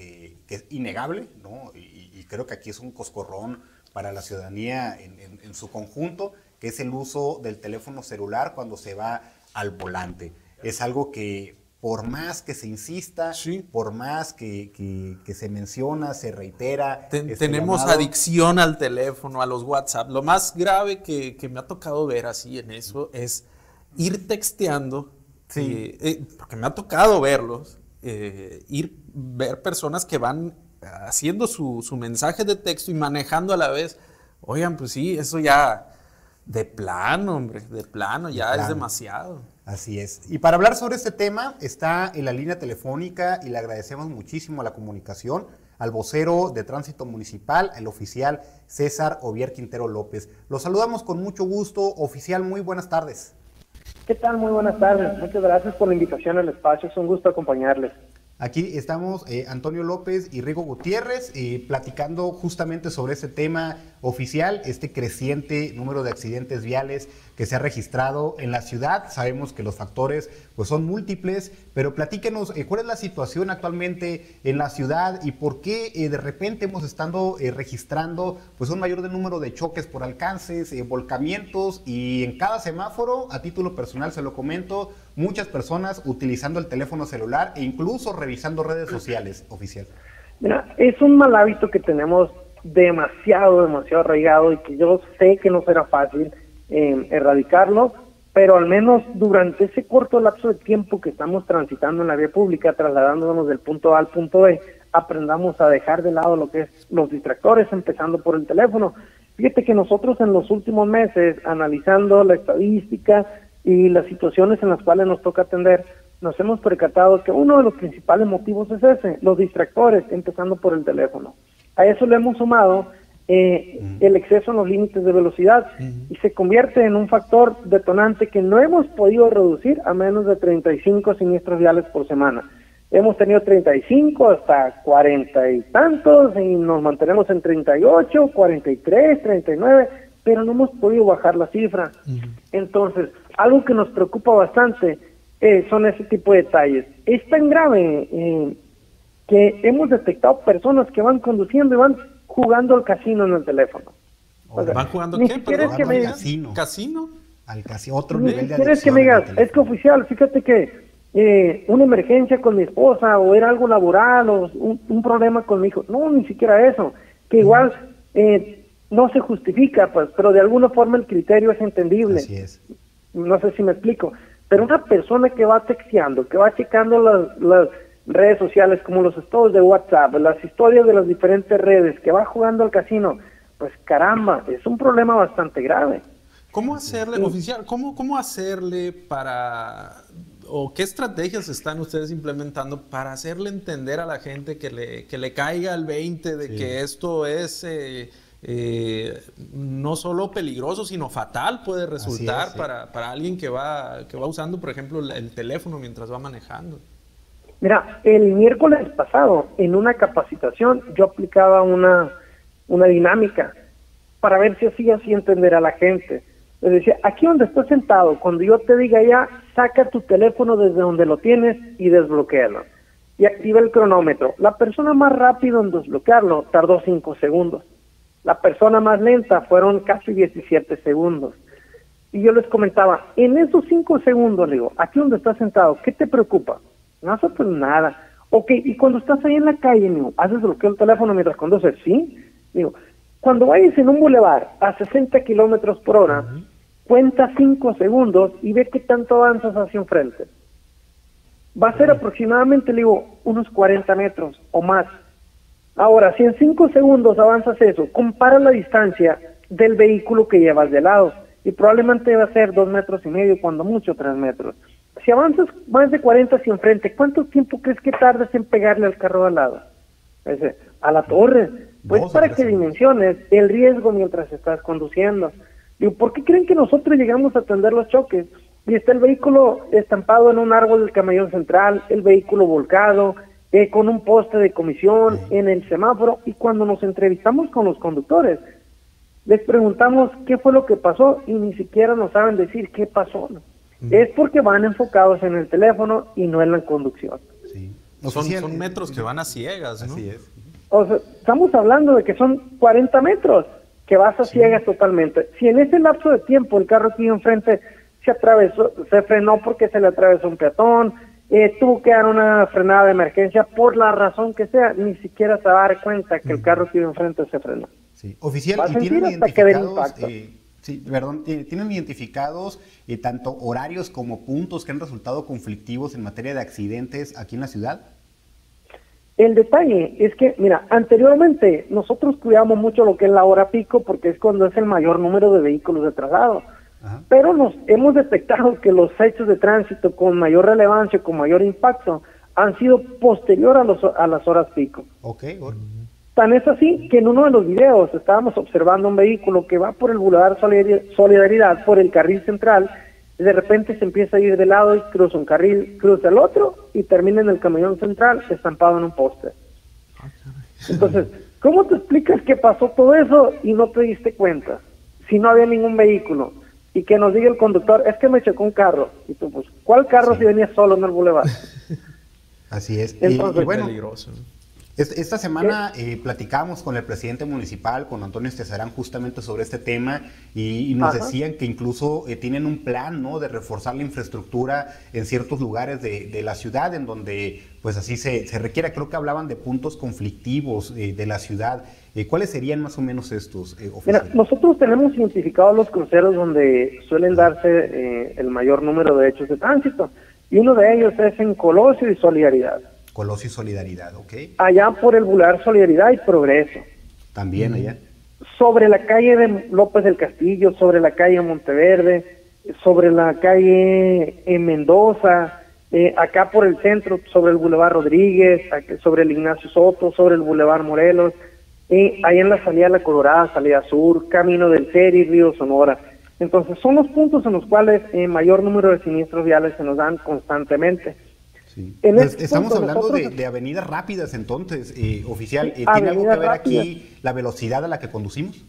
que es innegable, ¿no? Y, creo que aquí es un coscorrón para la ciudadanía en, en su conjunto, que es el uso del teléfono celular cuando se va al volante. Es algo que por más que se insista, por más que, se menciona, se reitera. Este tenemos adicción al teléfono, a los WhatsApp. Lo más grave que, me ha tocado ver así en eso es ir texteando, sí. Eh, eh, porque me ha tocado verlos, eh, ir ver personas que van haciendo su, su mensaje de texto y manejando a la vez. Oigan, pues sí, eso ya de plano, hombre, de plano, ya es demasiado. Así es. Y para hablar sobre este tema, está en la línea telefónica y le agradecemos muchísimo la comunicación al vocero de tránsito municipal, el oficial César Ovier Quintero López. Lo saludamos con mucho gusto. Oficial, muy buenas tardes. ¿Qué tal? Muy buenas tardes. Muchas gracias por la invitación al espacio. Es un gusto acompañarles. Aquí estamos eh, Antonio López y Rigo Gutiérrez eh, platicando justamente sobre este tema oficial, este creciente número de accidentes viales que se ha registrado en la ciudad. Sabemos que los factores pues, son múltiples, pero platíquenos eh, cuál es la situación actualmente en la ciudad y por qué de repente hemos estado registrando pues, un mayor número de choques por alcances, volcamientos y en cada semáforo, a título personal se lo comento, muchas personas utilizando el teléfono celular e incluso revisando redes sociales, oficial. Mira, es un mal hábito que tenemos demasiado, demasiado arraigado y que yo sé que no será fácil eh, erradicarlo, pero al menos durante ese corto lapso de tiempo que estamos transitando en la vía pública, trasladándonos del punto A al punto B, aprendamos a dejar de lado lo que es los distractores, empezando por el teléfono. Fíjate que nosotros en los últimos meses, analizando la estadística y las situaciones en las cuales nos toca atender, nos hemos percatado que uno de los principales motivos es ese, los distractores, empezando por el teléfono. A eso le hemos sumado eh, el exceso en los límites de velocidad y se convierte en un factor detonante que no hemos podido reducir a menos de 35 siniestros viales por semana. Hemos tenido 35 hasta 40 y tantos y nos mantenemos en 38, 43, 39, pero no hemos podido bajar la cifra. Entonces, algo que nos preocupa bastante eh, son ese tipo de detalles. Es tan grave eh, que hemos detectado personas que van conduciendo y van jugando al casino en el teléfono. ¿Van jugando qué? ¿Quieres que me casino. ¿Casino? Al casino, otro nivel de ¿Quieres que me digas? Es que oficial, fíjate que eh, una emergencia con mi esposa o era algo laboral o un, problema con mi hijo. No, ni siquiera eso. Que igual eh, no se justifica, pues, pero de alguna forma el criterio es entendible. Así es. No sé si me explico. Pero una persona que va texteando, que va checando las redes sociales como los estados de WhatsApp, las historias de las diferentes redes, que va jugando al casino, pues caramba, es un problema bastante grave. ¿Cómo hacerle, oficial, cómo, cómo hacerle para, o qué estrategias están ustedes implementando para hacerle entender a la gente que le, que le caiga el 20 de que esto es... Eh, eh, no solo peligroso, sino fatal puede resultar para, para, alguien que va, que va usando, por ejemplo, el teléfono mientras va manejando. Mira, el miércoles pasado, en una capacitación, yo aplicaba una, una dinámica para ver si así así entender a la gente. Les decía, aquí donde estás sentado, cuando yo te diga ya, saca tu teléfono desde donde lo tienes y desbloquealo. Y activa el cronómetro. La persona más rápida en desbloquearlo tardó 5 segundos. La persona más lenta fueron casi 17 segundos. Y yo les comentaba, en esos 5 segundos, le digo, aquí donde estás sentado, ¿qué te preocupa? No, pues nada. Ok, y cuando estás ahí en la calle, digo, ¿haces bloqueo el teléfono mientras conduces? Sí. Digo, cuando vayas en un bulevar a 60 kilómetros por hora, cuenta 5 segundos y ve qué tanto avanzas hacia enfrente. Va a ser aproximadamente, le digo, unos 40 metros o más. Ahora, si en 5 segundos avanzas eso, compara la distancia del vehículo que llevas de lado y probablemente va a ser 2 metros y medio, cuando mucho 3 metros si avanzas más de 40 hacia enfrente, ¿cuánto tiempo crees que tardas en pegarle al carro al lado? a la torre. Pues para que dimensiones el riesgo mientras estás conduciendo. Digo, ¿por qué creen que nosotros llegamos a atender los choques? Y está el vehículo estampado en un árbol del camellón central, el vehículo volcado, eh, con un poste de comisión en el semáforo, y cuando nos entrevistamos con los conductores, les preguntamos qué fue lo que pasó y ni siquiera nos saben decir qué pasó es porque van enfocados en el teléfono y no en la conducción. Sí. son, metros que van a ciegas, ¿no? Así es. O sea, estamos hablando de que son 40 metros que vas a ciegas totalmente. Si en ese lapso de tiempo el carro aquí enfrente se atravesó, se frenó porque se le atravesó un peatón, eh, tuvo que dar una frenada de emergencia por la razón que sea, ni siquiera se va a dar cuenta que el carro que enfrente se frenó. Sí, oficial, ¿y tienen identificados, eh, Sí, perdón, ¿tienen identificados eh, tanto horarios como puntos que han resultado conflictivos en materia de accidentes aquí en la ciudad? El detalle es que, mira, anteriormente nosotros cuidamos mucho lo que es la hora pico porque es cuando es el mayor número de vehículos de traslado. Pero nos hemos detectado que los hechos de tránsito con mayor relevancia, con mayor impacto, han sido posterior a, los, a las horas pico. Ok, Tan es así que en uno de los videos estábamos observando un vehículo que va por el Boulevard Solidaridad, por el carril central, y de repente se empieza a ir de lado y cruza un carril, cruza el otro y termina en el camión central estampado en un poste. Entonces, ¿cómo te explicas que pasó todo eso y no te diste cuenta? Si no había ningún vehículo y que nos diga el conductor, es que me chocó un carro. Y tú, pues, ¿cuál carro si venía solo en el boulevard? Así es. y, bueno, peligroso. Esta semana eh, platicamos con el presidente municipal, con Antonio Estezarán, justamente sobre este tema y, nos decían que incluso eh, tienen un plan ¿no? de reforzar la infraestructura en ciertos lugares de, la ciudad, en donde pues así se, se, requiere. Creo que hablaban de puntos conflictivos eh, de la ciudad. ¿Cuáles serían más o menos estos? Mira, nosotros tenemos identificados los cruceros donde suelen darse el mayor número de hechos de tránsito y uno de ellos es en Colosio y Solidaridad. Colosio y Solidaridad, ¿ok? Allá por el Bular Solidaridad y Progreso. También allá. Sobre la calle de López del Castillo, sobre la calle Monteverde, sobre la calle en Mendoza, eh, acá por el centro, sobre el Boulevard Rodríguez, sobre el Ignacio Soto, sobre el Boulevard Morelos, y ahí en la salida de la Colorada, salida sur, Camino del Ceri, Río Sonora. Entonces son los puntos en los cuales eh, mayor número de siniestros viales se nos dan constantemente. Pues, estamos hablando de, avenidas rápidas entonces, eh, oficial. Eh, ¿Tiene algo que ver aquí la velocidad a la que conducimos?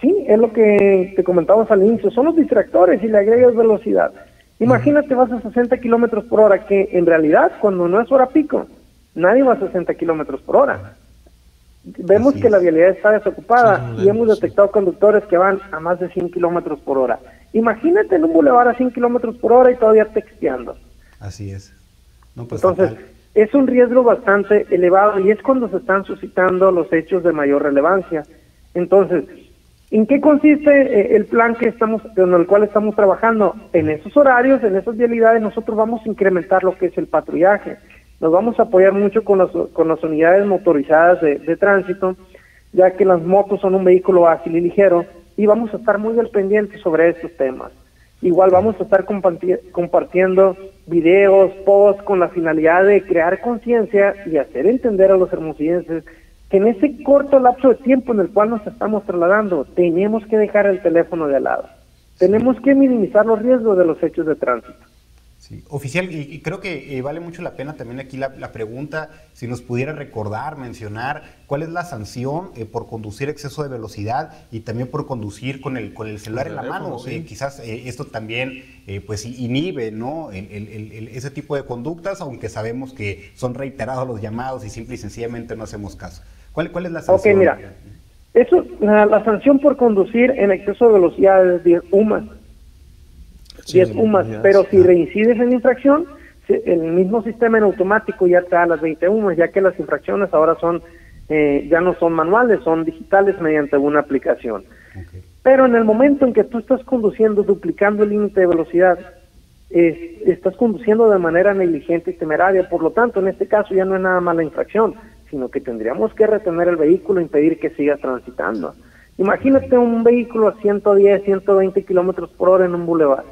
Sí, es lo que te comentábamos al inicio. Son los distractores y le agregas velocidad. Imagínate, vas a 60 kilómetros por hora, que en realidad, cuando no es hora pico, nadie va a 60 kilómetros por hora. Vemos que la vialidad está desocupada y hemos detectado conductores que van a más de 100 kilómetros por hora. Imagínate en un bulevar a 100 kilómetros por hora y todavía texteando. Así es. Pues, Entonces, es un riesgo bastante elevado y es cuando se están suscitando los hechos de mayor relevancia. Entonces, ¿en qué consiste eh, el plan que estamos, en el cual estamos trabajando? En esos horarios, en esas vialidades, nosotros vamos a incrementar lo que es el patrullaje. Nos vamos a apoyar mucho con las, con las unidades motorizadas de, de tránsito, ya que las motos son un vehículo ágil y ligero, y vamos a estar muy al pendiente sobre estos temas. Igual vamos a estar compartiendo videos, posts con la finalidad de crear conciencia y hacer entender a los hermosillenses que en ese corto lapso de tiempo en el cual nos estamos trasladando, tenemos que dejar el teléfono de lado. Tenemos que minimizar los riesgos de los hechos de tránsito. Sí, oficial, y, creo que eh, vale mucho la pena también aquí la, pregunta, si nos pudiera recordar, mencionar cuál es la sanción eh, por conducir exceso de velocidad y también por conducir con el, con el celular en la mano. Eh, quizás esto también pues inhibe ¿no? ese tipo de conductas, aunque sabemos que son reiterados los llamados y simple y sencillamente no hacemos caso. ¿Cuál, cuál es la sanción? Ok, mira, eso, la, sanción por conducir en exceso de velocidad es 10 UMAS 10 UMAS, pero si reincides en infracción, el mismo sistema en automático ya te da las 20 UMAS, ya que las infracciones ahora son eh, ya no son manuales, son digitales mediante una aplicación. Pero en el momento en que tú estás conduciendo duplicando el límite de velocidad, estás conduciendo de manera negligente y temeraria, por lo tanto, en este caso ya no es nada más la infracción, sino que tendríamos que retener el vehículo e impedir que siga transitando. Imagínate un vehículo a 110, 120 kilómetros por hora en un bulevar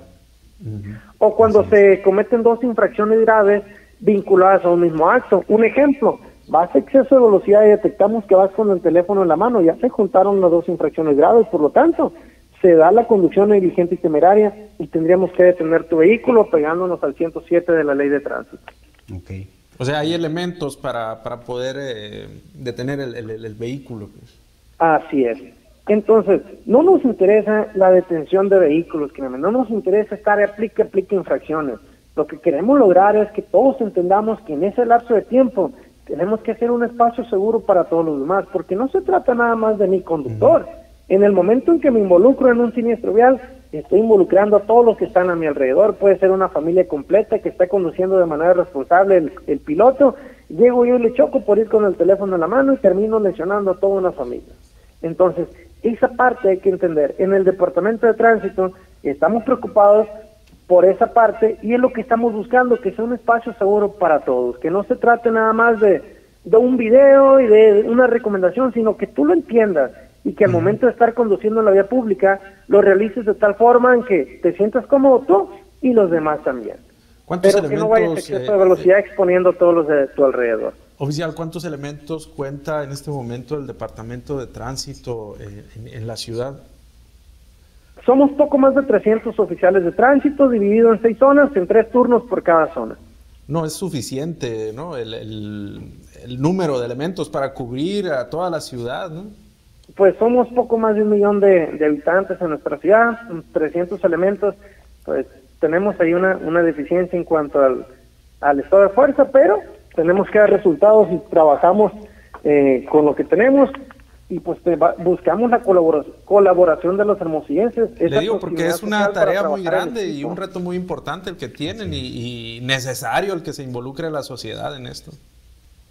o cuando se cometen dos infracciones graves vinculadas a un mismo acto. Un ejemplo, vas a exceso de velocidad y detectamos que vas con el teléfono en la mano, ya se juntaron las dos infracciones graves, por lo tanto, se da la conducción negligente y temeraria y tendríamos que detener tu vehículo pegándonos al 107 de la ley de tránsito. Okay. O sea, hay elementos para, para poder eh, detener el, el vehículo. Pues. Así es. Entonces, no nos interesa la detención de vehículos, no nos interesa estar aplique, aplique infracciones. Lo que queremos lograr es que todos entendamos que en ese lapso de tiempo tenemos que hacer un espacio seguro para todos los demás, porque no se trata nada más de mi conductor. En el momento en que me involucro en un siniestro vial, estoy involucrando a todos los que están a mi alrededor. Puede ser una familia completa que está conduciendo de manera responsable el, el piloto. Llego yo y le choco por ir con el teléfono en la mano y termino lesionando a toda una familia. Entonces, esa parte hay que entender. En el Departamento de Tránsito estamos preocupados por esa parte y es lo que estamos buscando, que sea un espacio seguro para todos, que no se trate nada más de, de un video y de una recomendación, sino que tú lo entiendas y que al momento de estar conduciendo en la vía pública lo realices de tal forma en que te sientas cómodo tú y los demás también. ¿Cuántos pero que no vayas a elementos, exceso eh, de velocidad exponiendo a todos los de tu alrededor. Oficial, ¿cuántos elementos cuenta en este momento el Departamento de Tránsito eh, en, en la ciudad? Somos poco más de 300 oficiales de tránsito dividido en seis zonas, en tres turnos por cada zona. No es suficiente, ¿no? El, el- el número de elementos para cubrir a toda la ciudad, ¿no? Pues somos poco más de un millón de, de habitantes en nuestra ciudad, unos 300 elementos, pues tenemos ahí una, una deficiencia en cuanto al, al estado de fuerza, pero tenemos que dar resultados y trabajamos eh, con lo que tenemos y pues te va- buscamos la colabora- colaboración de los hermosillenses. Le digo porque es una tarea muy grande y un reto muy importante el que tienen y, y necesario el que se involucre la sociedad en esto.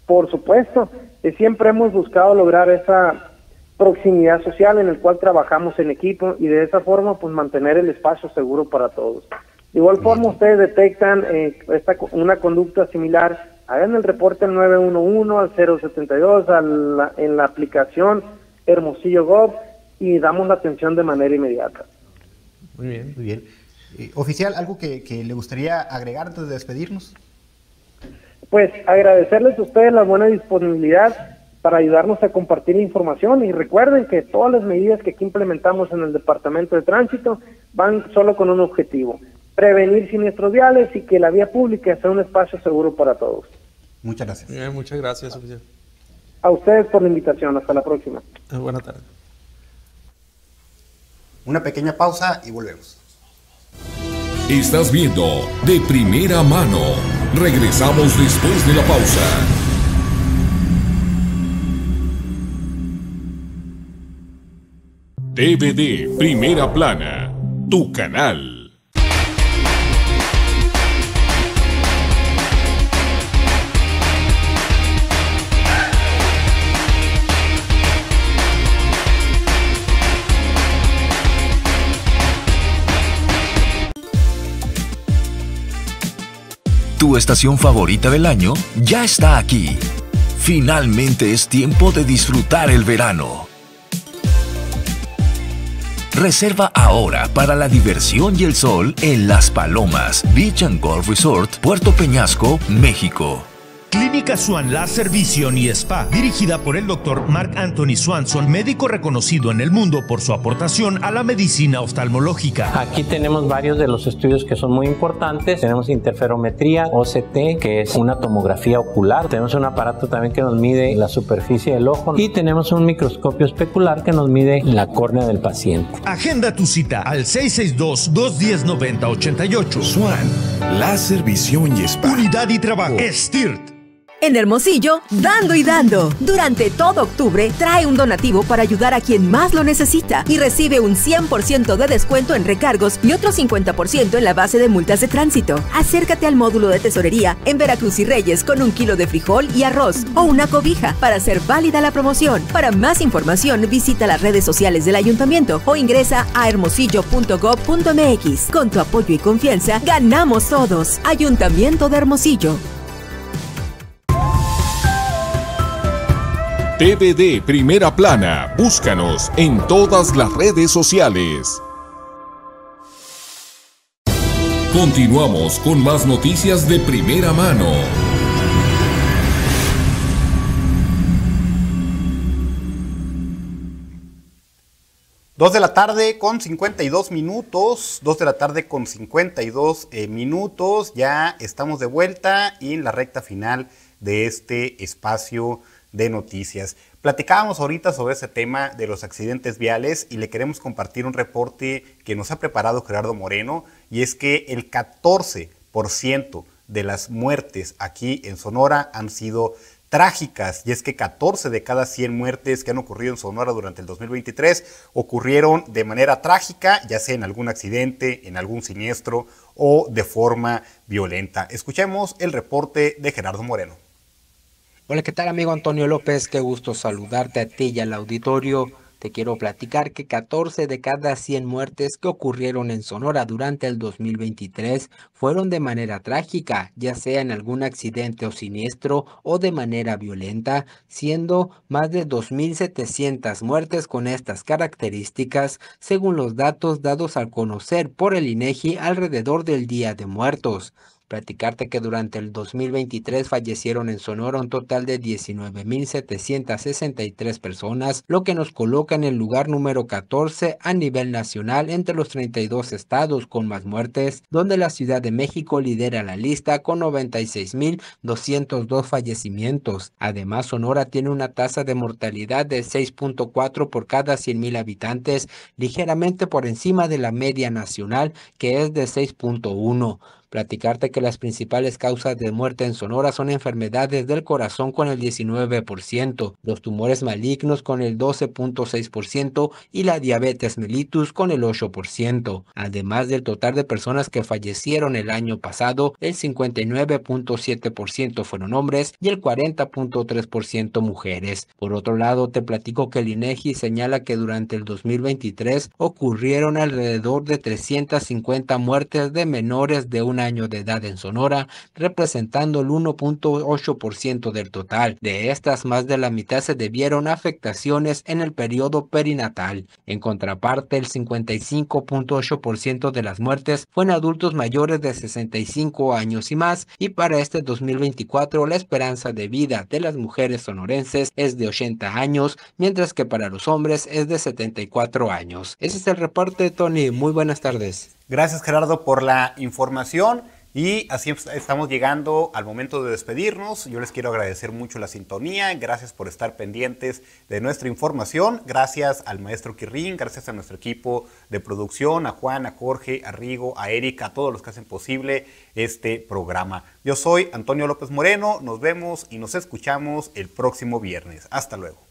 Por supuesto, eh, siempre hemos buscado lograr esa proximidad social en el cual trabajamos en equipo y de esa forma pues mantener el espacio seguro para todos. De igual forma ustedes detectan eh, esta, una conducta similar, hagan el reporte al 911, al 072, a la- en la aplicación Hermosillo Gov y damos la atención de manera inmediata. Muy bien. Muy bien. Eh, oficial, ¿algo que, que le gustaría agregar antes de despedirnos? Pues agradecerles a ustedes la buena disponibilidad para ayudarnos a compartir información y recuerden que todas las medidas que aquí implementamos en el Departamento de Tránsito van solo con un objetivo, prevenir siniestros viales y que la vía pública sea un espacio seguro para todos. Muchas gracias. Bien, muchas gracias, oficial. A ustedes por la invitación, hasta la próxima. Eh, Buena tarde. Una pequeña pausa y volvemos. Estás viendo de primera mano. Regresamos después de la pausa. DVD Primera Plana, tu canal. Tu estación favorita del año ya está aquí. Finalmente es tiempo de disfrutar el verano. Reserva ahora para la diversión y el sol en Las Palomas, Beach and Golf Resort, Puerto Peñasco, México. Clínica Swan Láser Visión y Spa, dirigida por el doctor Mark Anthony Swanson, médico reconocido en el mundo por su aportación a la medicina oftalmológica. Aquí tenemos varios de los estudios que son muy importantes. Tenemos interferometría, OCT, que es una tomografía ocular. Tenemos un aparato también que nos mide la superficie del ojo. Y tenemos un microscopio especular que nos mide la córnea del paciente. Agenda tu cita al 662-210-9088. Swan, láser, visión y spa. Unidad y trabajo. STIRT. En Hermosillo, dando y dando. Durante todo octubre, trae un donativo para ayudar a quien más lo necesita y recibe un 100% de descuento en recargos y otro 50% en la base de multas de tránsito. Acércate al módulo de tesorería en Veracruz y Reyes con un kilo de frijol y arroz o una cobija para hacer válida la promoción. Para más información, visita las redes sociales del ayuntamiento o ingresa a hermosillo.gov.mx. Con tu apoyo y confianza, ganamos todos. Ayuntamiento de Hermosillo. TVD Primera Plana. Búscanos en todas las redes sociales. Continuamos con más noticias de primera mano. Dos de la tarde con 52 minutos, dos de la tarde con 52 eh, minutos, ya estamos de vuelta y en la recta final de este espacio de noticias. Platicábamos ahorita sobre ese tema de los accidentes viales y le queremos compartir un reporte que nos ha preparado Gerardo Moreno y es que el 14% de las muertes aquí en Sonora han sido trágicas y es que 14 de cada 100 muertes que han ocurrido en Sonora durante el 2023 ocurrieron de manera trágica, ya sea en algún accidente, en algún siniestro o de forma violenta. Escuchemos el reporte de Gerardo Moreno. Hola, ¿qué tal amigo Antonio López? Qué gusto saludarte a ti y al auditorio. Te quiero platicar que 14 de cada 100 muertes que ocurrieron en Sonora durante el 2023 fueron de manera trágica, ya sea en algún accidente o siniestro o de manera violenta, siendo más de 2.700 muertes con estas características, según los datos dados al conocer por el INEGI alrededor del Día de Muertos. Platicarte que durante el 2023 fallecieron en Sonora un total de 19.763 personas, lo que nos coloca en el lugar número 14 a nivel nacional entre los 32 estados con más muertes, donde la Ciudad de México lidera la lista con 96.202 fallecimientos. Además, Sonora tiene una tasa de mortalidad de 6.4 por cada 100.000 habitantes, ligeramente por encima de la media nacional, que es de 6.1. Platicarte que las principales causas de muerte en Sonora son enfermedades del corazón con el 19%, los tumores malignos con el 12.6% y la diabetes mellitus con el 8%. Además del total de personas que fallecieron el año pasado, el 59.7% fueron hombres y el 40.3% mujeres. Por otro lado, te platico que el INEGI señala que durante el 2023 ocurrieron alrededor de 350 muertes de menores de una año de edad en Sonora, representando el 1.8% del total. De estas, más de la mitad se debieron a afectaciones en el periodo perinatal. En contraparte, el 55.8% de las muertes fue en adultos mayores de 65 años y más, y para este 2024 la esperanza de vida de las mujeres sonorenses es de 80 años, mientras que para los hombres es de 74 años. Ese es el reporte, Tony. Muy buenas tardes. Gracias Gerardo por la información. Y así estamos llegando al momento de despedirnos. Yo les quiero agradecer mucho la sintonía. Gracias por estar pendientes de nuestra información. Gracias al maestro Quirrín, gracias a nuestro equipo de producción, a Juan, a Jorge, a Rigo, a Erika, a todos los que hacen posible este programa. Yo soy Antonio López Moreno. Nos vemos y nos escuchamos el próximo viernes. Hasta luego.